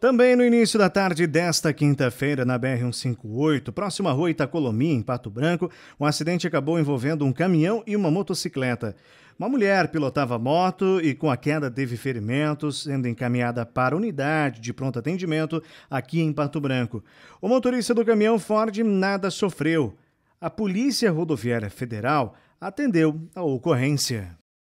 Também no início da tarde desta quinta-feira, na BR-158, próxima à rua Itacolomi, em Pato Branco, um acidente acabou envolvendo um caminhão e uma motocicleta. Uma mulher pilotava a moto e, com a queda, teve ferimentos, sendo encaminhada para a unidade de pronto atendimento aqui em Pato Branco. O motorista do caminhão Ford nada sofreu. A Polícia Rodoviária Federal atendeu a ocorrência.